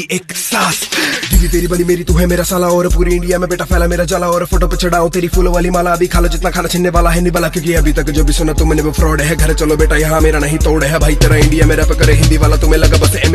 एक सास। दीदी तेरी बली मेरी, तू है मेरा साला और पूरी इंडिया में बेटा फैला मेरा जला और फ़ोटो पे चढ़ाओ। तेरी फूल वाली माला अभी खाला जितना खाना छीनने वाला है निबला क्योंकि अभी तक जो भी सुना तुमने वो फ्रॉड है। घर चलो बेटा, यहाँ मेरा नहीं तोड़ है। भाई, तेरा इंडिया मेरा पे करे, हिंदी वाला तुम्हें लगा बस एमिन